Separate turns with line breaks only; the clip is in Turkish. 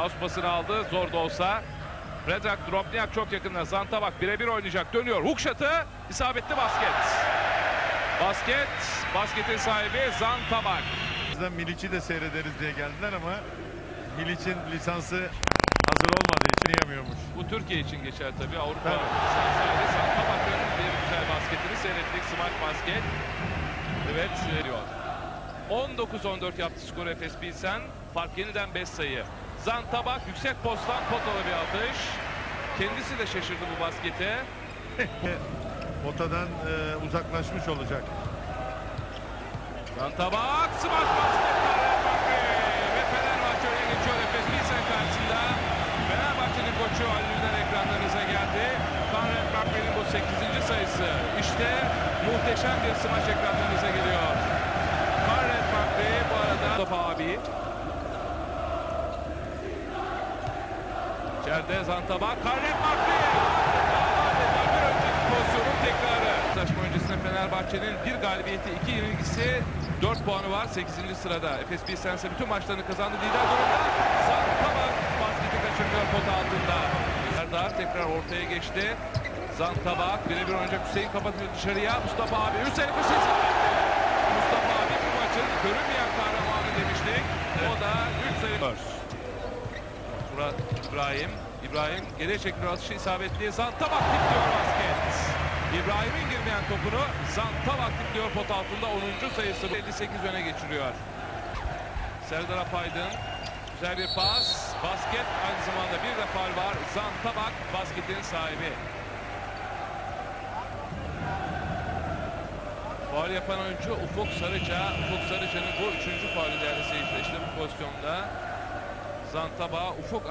House pasını aldı zor da olsa. Predrag Drobnyak çok yakında. Zantabak birebir oynayacak. Dönüyor. Hook shot'ı. isabetli basket. Basket. Basketin sahibi Zantabak.
Bizden Milic'i de seyrederiz diye geldiler ama Milic'in lisansı hazır olmadığı için yiyemiyormuş.
Bu Türkiye için geçer tabii. Avrupa
Tabii.
lisansıyla Zantabak'ın bir güzel basketini seyrettik. Smart basket. Evet. Diyor. 19-14 yaptı skor Efes Bilsen. Fark yeniden 5 sayı. Zantabak yüksek posttan potalı bir atış. Kendisi de şaşırdı bu baskete.
Potadan e, uzaklaşmış olacak.
Zantabak smart basket Fenerbahçe ve Fenerbahçe öne geçiyor Efes Pilsen karşısında. Fenerbahçe'nin koçu Ali Ünler ekranlarınıza geldi. Buckley'nin bu 8. sayısı. İşte muhteşem bir smaç ekranlarınıza geliyor. Buckley bu arada Mustafa abi. İçeride. Conrad Buckley. Adeta bir önceki pozisyonun tekrarı. Taşma öncesinde Fenerbahçe'nin bir galibiyeti, iki yenilgisi, 4 puanı var 8. sırada. Efes Pilsense bütün maçlarını kazandı. Lider durumda. Zantabak basketi kaçırmıyor pota altında. Serdar tekrar ortaya geçti. Zantabak birebir oynayacak Hüseyin kapatıyor dışarıya. Mustafa abi. Hüseyin isabetli. Mustafa abi bu maçın görünmeyen kahramanı demiştik. O da 3 sayı. Murat İbrahim. İbrahim geriye çekiliyor atışı isabetli. Zantabak diyor basket. İbrahim'in girmeyen topunu Zantabak diyor pot altında 10. sayısı 58 öne geçiriyor. Serdar Apaydın güzel bir pas. Basket aynı zamanda bir de faul var. Zantabak basketin sahibi. Faul yapan oyuncu Ufuk Sarıca. Ufuk Sarıca'nın bu üçüncü faulü değerli seyirciler. İşte bu pozisyonda Zantaba Ufuk